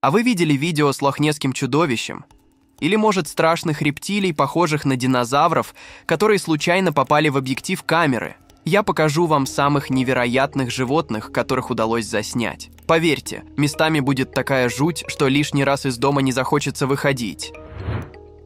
А вы видели видео с лохнесским чудовищем? Или, может, страшных рептилий, похожих на динозавров, которые случайно попали в объектив камеры? Я покажу вам самых невероятных животных, которых удалось заснять. Поверьте, местами будет такая жуть, что лишний раз из дома не захочется выходить.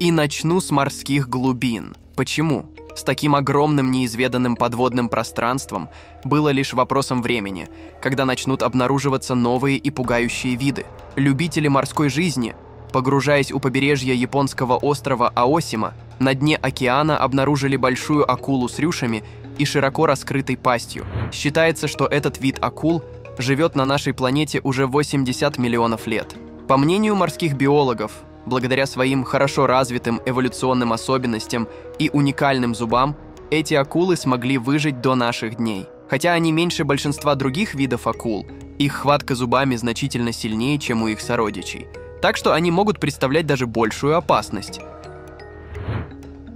И начну с морских глубин. Почему? С таким огромным неизведанным подводным пространством было лишь вопросом времени, когда начнут обнаруживаться новые и пугающие виды. Любители морской жизни, погружаясь у побережья японского острова Аосима, на дне океана обнаружили большую акулу с рюшами и широко раскрытой пастью. Считается, что этот вид акул живет на нашей планете уже 80 миллионов лет. По мнению морских биологов, благодаря своим хорошо развитым эволюционным особенностям и уникальным зубам, эти акулы смогли выжить до наших дней. Хотя они меньше большинства других видов акул, их хватка зубами значительно сильнее, чем у их сородичей. Так что они могут представлять даже большую опасность.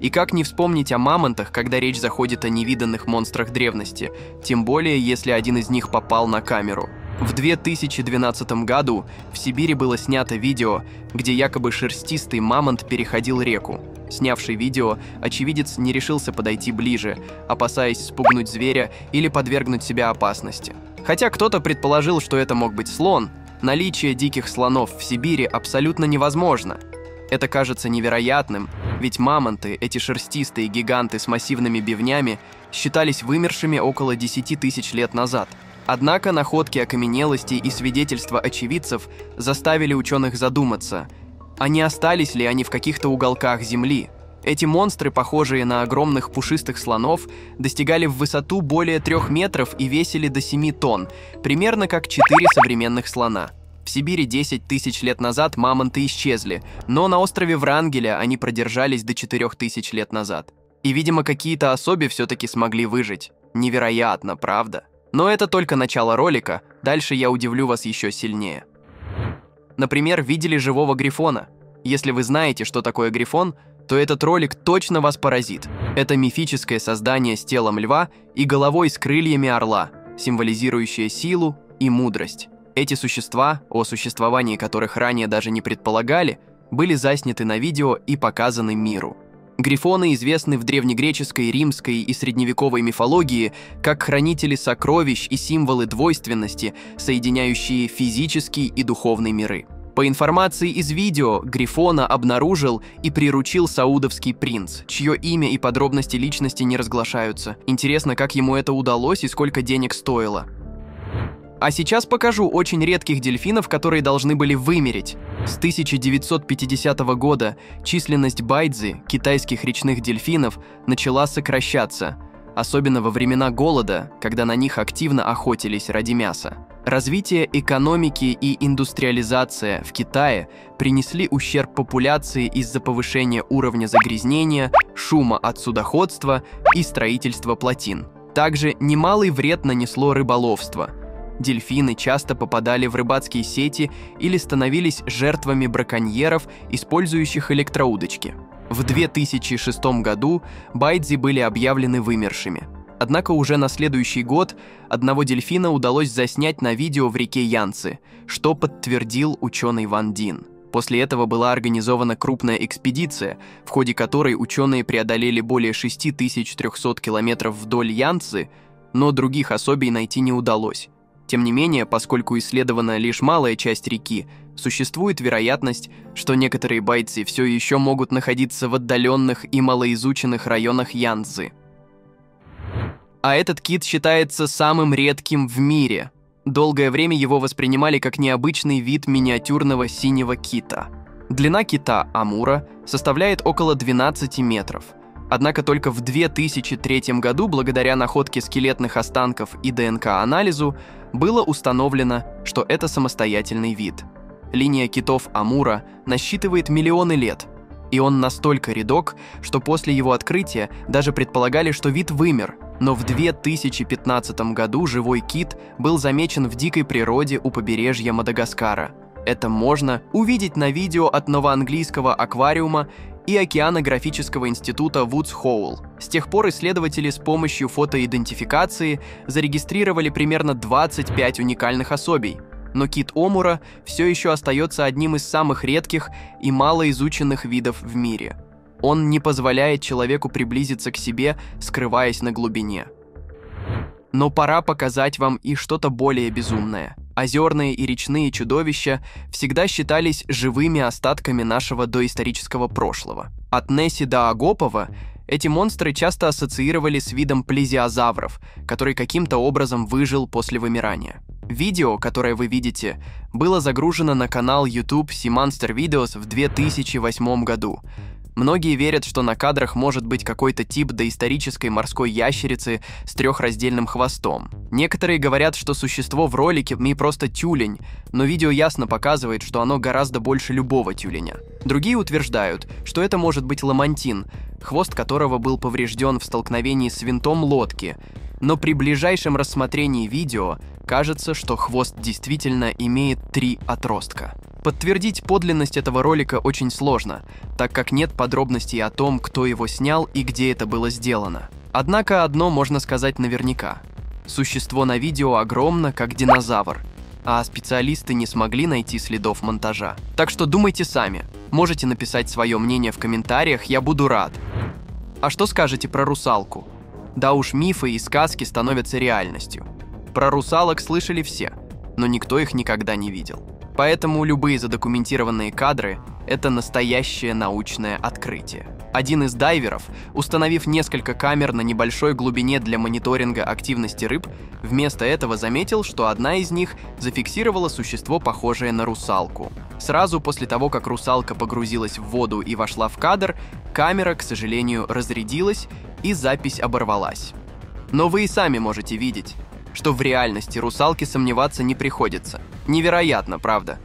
И как не вспомнить о мамонтах, когда речь заходит о невиданных монстрах древности, тем более если один из них попал на камеру. В 2012 году в Сибири было снято видео, где якобы шерстистый мамонт переходил реку. Снявший видео, очевидец не решился подойти ближе, опасаясь спугнуть зверя или подвергнуть себя опасности. Хотя кто-то предположил, что это мог быть слон, наличие диких слонов в Сибири абсолютно невозможно – это кажется невероятным, ведь мамонты, эти шерстистые гиганты с массивными бивнями, считались вымершими около 10 тысяч лет назад. Однако находки окаменелостей и свидетельства очевидцев заставили ученых задуматься, а не остались ли они в каких-то уголках Земли. Эти монстры, похожие на огромных пушистых слонов, достигали в высоту более трех метров и весили до 7 тонн, примерно как четыре современных слона. В Сибири 10 тысяч лет назад мамонты исчезли, но на острове Врангеля они продержались до 4 тысяч лет назад. И, видимо, какие-то особи все-таки смогли выжить. Невероятно, правда? Но это только начало ролика, дальше я удивлю вас еще сильнее. Например, видели живого грифона. Если вы знаете, что такое грифон, то этот ролик точно вас поразит. Это мифическое создание с телом льва и головой с крыльями орла, символизирующее силу и мудрость. Эти существа, о существовании которых ранее даже не предполагали, были засняты на видео и показаны миру. Грифоны известны в древнегреческой, римской и средневековой мифологии как хранители сокровищ и символы двойственности, соединяющие физический и духовный миры. По информации из видео, Грифона обнаружил и приручил саудовский принц, чье имя и подробности личности не разглашаются. Интересно, как ему это удалось и сколько денег стоило. А сейчас покажу очень редких дельфинов, которые должны были вымереть. С 1950 года численность байдзи, китайских речных дельфинов, начала сокращаться, особенно во времена голода, когда на них активно охотились ради мяса. Развитие экономики и индустриализация в Китае принесли ущерб популяции из-за повышения уровня загрязнения, шума от судоходства и строительства плотин. Также немалый вред нанесло рыболовство – Дельфины часто попадали в рыбацкие сети или становились жертвами браконьеров, использующих электроудочки. В 2006 году байдзи были объявлены вымершими. Однако уже на следующий год одного дельфина удалось заснять на видео в реке Янцы, что подтвердил ученый Ван Дин. После этого была организована крупная экспедиция, в ходе которой ученые преодолели более 6300 километров вдоль Янцы, но других особей найти не удалось. Тем не менее, поскольку исследована лишь малая часть реки, существует вероятность, что некоторые бойцы все еще могут находиться в отдаленных и малоизученных районах Янцзы. А этот кит считается самым редким в мире. Долгое время его воспринимали как необычный вид миниатюрного синего кита. Длина кита Амура составляет около 12 метров – Однако только в 2003 году, благодаря находке скелетных останков и ДНК-анализу, было установлено, что это самостоятельный вид. Линия китов Амура насчитывает миллионы лет, и он настолько редок, что после его открытия даже предполагали, что вид вымер, но в 2015 году живой кит был замечен в дикой природе у побережья Мадагаскара. Это можно увидеть на видео от новоанглийского аквариума и океанографического института Вудс Хоул. С тех пор исследователи с помощью фотоидентификации зарегистрировали примерно 25 уникальных особей. Но кит омура все еще остается одним из самых редких и малоизученных видов в мире. Он не позволяет человеку приблизиться к себе, скрываясь на глубине. Но пора показать вам и что-то более безумное. Озерные и речные чудовища всегда считались живыми остатками нашего доисторического прошлого. От Несси до Агопова эти монстры часто ассоциировали с видом плезиозавров, который каким-то образом выжил после вымирания. Видео, которое вы видите, было загружено на канал YouTube Sea Videos в 2008 году. Многие верят, что на кадрах может быть какой-то тип доисторической морской ящерицы с трехраздельным хвостом. Некоторые говорят, что существо в ролике не просто тюлень, но видео ясно показывает, что оно гораздо больше любого тюленя. Другие утверждают, что это может быть ламантин, хвост которого был поврежден в столкновении с винтом лодки, но при ближайшем рассмотрении видео кажется, что хвост действительно имеет три отростка. Подтвердить подлинность этого ролика очень сложно, так как нет подробностей о том, кто его снял и где это было сделано. Однако одно можно сказать наверняка. Существо на видео огромно, как динозавр, а специалисты не смогли найти следов монтажа. Так что думайте сами. Можете написать свое мнение в комментариях, я буду рад. А что скажете про русалку? Да уж мифы и сказки становятся реальностью. Про русалок слышали все, но никто их никогда не видел. Поэтому любые задокументированные кадры – это настоящее научное открытие. Один из дайверов, установив несколько камер на небольшой глубине для мониторинга активности рыб, вместо этого заметил, что одна из них зафиксировала существо, похожее на русалку. Сразу после того, как русалка погрузилась в воду и вошла в кадр, камера, к сожалению, разрядилась, и запись оборвалась. Но вы и сами можете видеть, что в реальности русалки сомневаться не приходится. Невероятно, правда?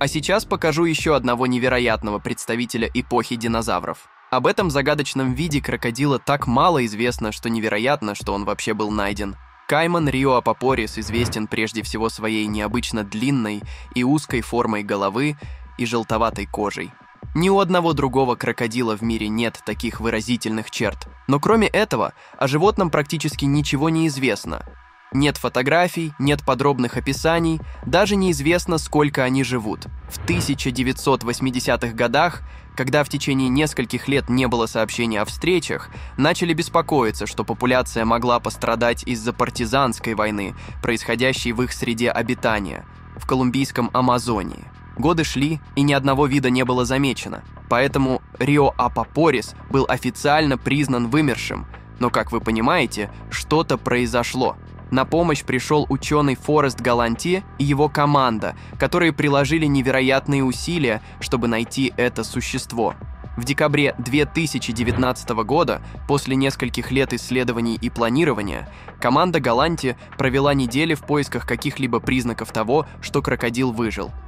А сейчас покажу еще одного невероятного представителя эпохи динозавров. Об этом загадочном виде крокодила так мало известно, что невероятно, что он вообще был найден. Кайман Рио Апопорис известен прежде всего своей необычно длинной и узкой формой головы и желтоватой кожей. Ни у одного другого крокодила в мире нет таких выразительных черт. Но кроме этого, о животном практически ничего не известно. Нет фотографий, нет подробных описаний, даже неизвестно, сколько они живут. В 1980-х годах, когда в течение нескольких лет не было сообщений о встречах, начали беспокоиться, что популяция могла пострадать из-за партизанской войны, происходящей в их среде обитания, в колумбийском Амазонии. Годы шли, и ни одного вида не было замечено, поэтому Рио Апапорис был официально признан вымершим, но, как вы понимаете, что-то произошло. На помощь пришел ученый Форест Галанти и его команда, которые приложили невероятные усилия, чтобы найти это существо. В декабре 2019 года, после нескольких лет исследований и планирования, команда Галанти провела недели в поисках каких-либо признаков того, что крокодил выжил –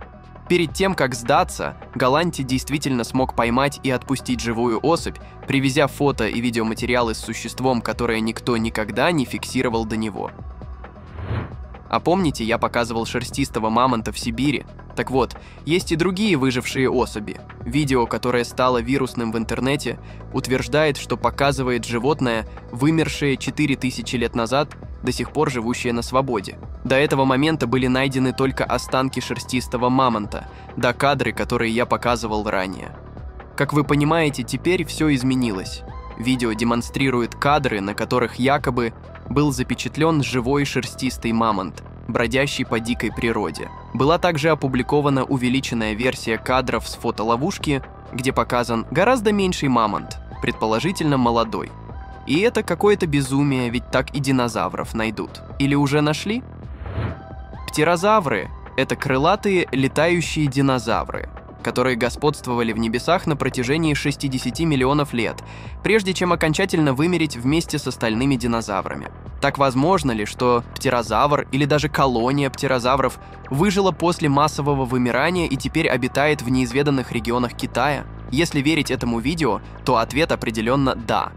Перед тем, как сдаться, Галанти действительно смог поймать и отпустить живую особь, привезя фото и видеоматериалы с существом, которое никто никогда не фиксировал до него. А помните, я показывал шерстистого мамонта в Сибири? Так вот, есть и другие выжившие особи. Видео, которое стало вирусным в интернете, утверждает, что показывает животное, вымершее 4000 лет назад, до сих пор живущее на свободе. До этого момента были найдены только останки шерстистого мамонта, да кадры, которые я показывал ранее. Как вы понимаете, теперь все изменилось. Видео демонстрирует кадры, на которых якобы был запечатлен живой шерстистый мамонт, бродящий по дикой природе. Была также опубликована увеличенная версия кадров с фотоловушки, где показан гораздо меньший мамонт, предположительно молодой. И это какое-то безумие, ведь так и динозавров найдут. Или уже нашли? Птерозавры – это крылатые летающие динозавры – которые господствовали в небесах на протяжении 60 миллионов лет, прежде чем окончательно вымереть вместе с остальными динозаврами. Так возможно ли, что птерозавр или даже колония птерозавров выжила после массового вымирания и теперь обитает в неизведанных регионах Китая? Если верить этому видео, то ответ определенно «да».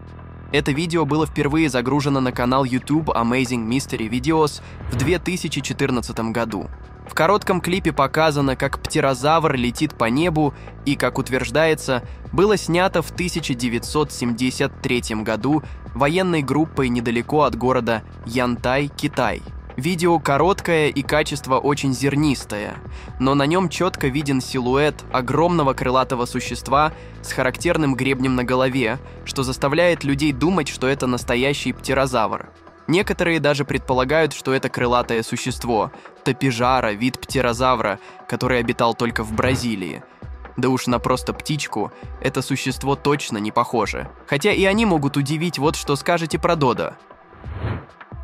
Это видео было впервые загружено на канал YouTube Amazing Mystery Videos в 2014 году. В коротком клипе показано, как птерозавр летит по небу и, как утверждается, было снято в 1973 году военной группой недалеко от города Янтай, Китай. Видео короткое и качество очень зернистое, но на нем четко виден силуэт огромного крылатого существа с характерным гребнем на голове, что заставляет людей думать, что это настоящий птерозавр. Некоторые даже предполагают, что это крылатое существо – топижара, вид птерозавра, который обитал только в Бразилии. Да уж на просто птичку это существо точно не похоже. Хотя и они могут удивить, вот что скажете про Дода.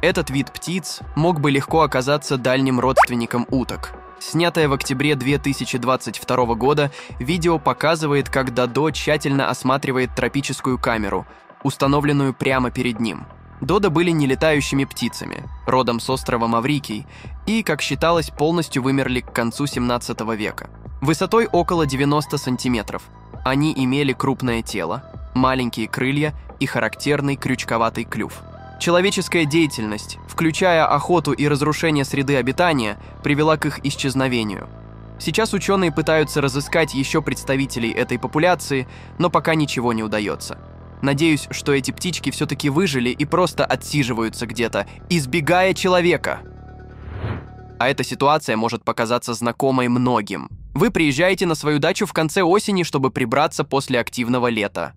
Этот вид птиц мог бы легко оказаться дальним родственником уток. Снятое в октябре 2022 года, видео показывает, как Дадо тщательно осматривает тропическую камеру, установленную прямо перед ним. Дода были нелетающими птицами, родом с острова Маврикий, и, как считалось, полностью вымерли к концу 17 века. Высотой около 90 сантиметров. Они имели крупное тело, маленькие крылья и характерный крючковатый клюв – Человеческая деятельность, включая охоту и разрушение среды обитания, привела к их исчезновению. Сейчас ученые пытаются разыскать еще представителей этой популяции, но пока ничего не удается. Надеюсь, что эти птички все-таки выжили и просто отсиживаются где-то, избегая человека. А эта ситуация может показаться знакомой многим. Вы приезжаете на свою дачу в конце осени, чтобы прибраться после активного лета.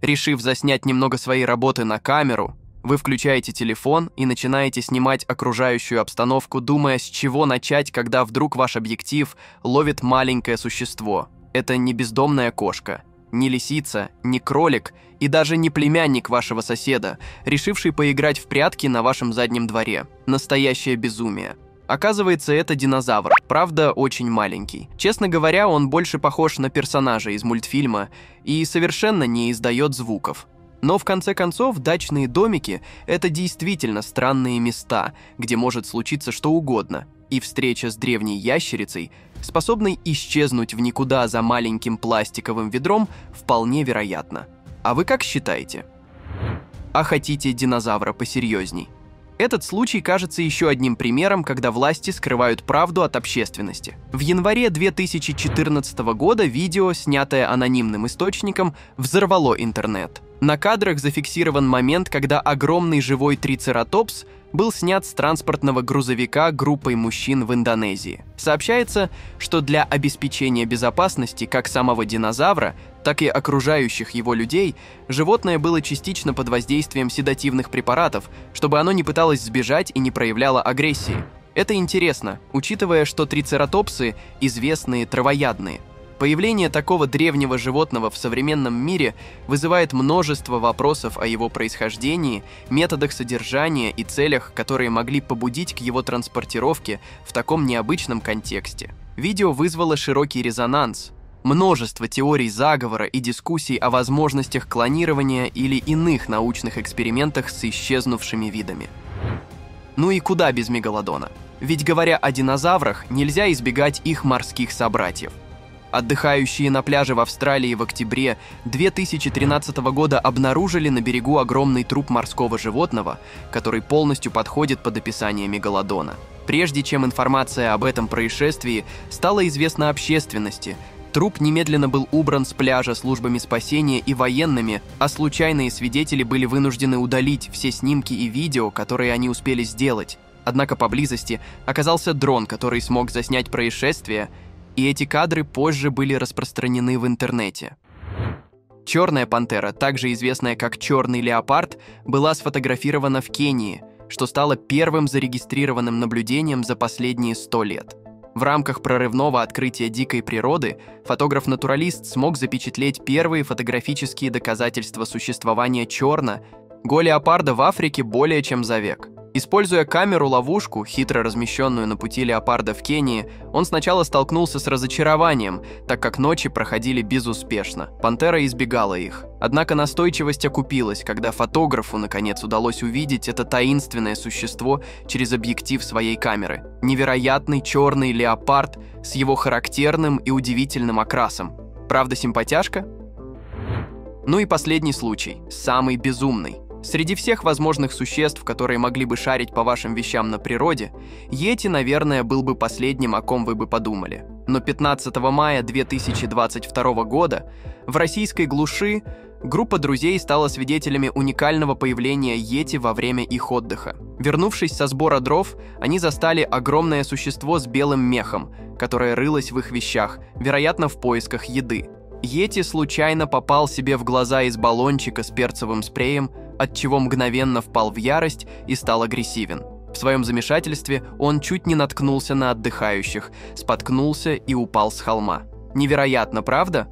Решив заснять немного своей работы на камеру, вы включаете телефон и начинаете снимать окружающую обстановку, думая, с чего начать, когда вдруг ваш объектив ловит маленькое существо. Это не бездомная кошка, не лисица, не кролик и даже не племянник вашего соседа, решивший поиграть в прятки на вашем заднем дворе. Настоящее безумие. Оказывается, это динозавр, правда, очень маленький. Честно говоря, он больше похож на персонажа из мультфильма и совершенно не издает звуков. Но в конце концов, дачные домики – это действительно странные места, где может случиться что угодно, и встреча с древней ящерицей, способной исчезнуть в никуда за маленьким пластиковым ведром, вполне вероятно. А вы как считаете? А хотите динозавра посерьезней? Этот случай кажется еще одним примером, когда власти скрывают правду от общественности. В январе 2014 года видео, снятое анонимным источником, взорвало интернет – на кадрах зафиксирован момент, когда огромный живой трицератопс был снят с транспортного грузовика группой мужчин в Индонезии. Сообщается, что для обеспечения безопасности как самого динозавра, так и окружающих его людей, животное было частично под воздействием седативных препаратов, чтобы оно не пыталось сбежать и не проявляло агрессии. Это интересно, учитывая, что трицератопсы – известные травоядные – Появление такого древнего животного в современном мире вызывает множество вопросов о его происхождении, методах содержания и целях, которые могли побудить к его транспортировке в таком необычном контексте. Видео вызвало широкий резонанс, множество теорий заговора и дискуссий о возможностях клонирования или иных научных экспериментах с исчезнувшими видами. Ну и куда без мегалодона? Ведь говоря о динозаврах, нельзя избегать их морских собратьев – Отдыхающие на пляже в Австралии в октябре 2013 года обнаружили на берегу огромный труп морского животного, который полностью подходит под описание мегалодона. Прежде чем информация об этом происшествии стала известна общественности, труп немедленно был убран с пляжа службами спасения и военными, а случайные свидетели были вынуждены удалить все снимки и видео, которые они успели сделать. Однако поблизости оказался дрон, который смог заснять происшествие – и эти кадры позже были распространены в интернете. Черная пантера, также известная как черный леопард, была сфотографирована в Кении, что стало первым зарегистрированным наблюдением за последние сто лет. В рамках прорывного открытия дикой природы фотограф-натуралист смог запечатлеть первые фотографические доказательства существования черна, голеопарда в Африке более чем за век – Используя камеру-ловушку, хитро размещенную на пути леопарда в Кении, он сначала столкнулся с разочарованием, так как ночи проходили безуспешно. Пантера избегала их. Однако настойчивость окупилась, когда фотографу наконец удалось увидеть это таинственное существо через объектив своей камеры. Невероятный черный леопард с его характерным и удивительным окрасом. Правда симпатяшка? Ну и последний случай, самый безумный. Среди всех возможных существ, которые могли бы шарить по вашим вещам на природе, Йети, наверное, был бы последним, о ком вы бы подумали. Но 15 мая 2022 года в российской глуши группа друзей стала свидетелями уникального появления Йети во время их отдыха. Вернувшись со сбора дров, они застали огромное существо с белым мехом, которое рылось в их вещах, вероятно, в поисках еды. Йети случайно попал себе в глаза из баллончика с перцевым спреем, от чего мгновенно впал в ярость и стал агрессивен. В своем замешательстве он чуть не наткнулся на отдыхающих, споткнулся и упал с холма. Невероятно, правда?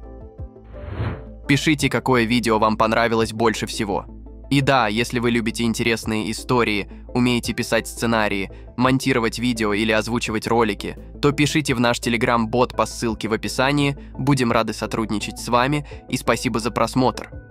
Пишите, какое видео вам понравилось больше всего. И да, если вы любите интересные истории, умеете писать сценарии, монтировать видео или озвучивать ролики, то пишите в наш телеграм-бот по ссылке в описании, будем рады сотрудничать с вами и спасибо за просмотр.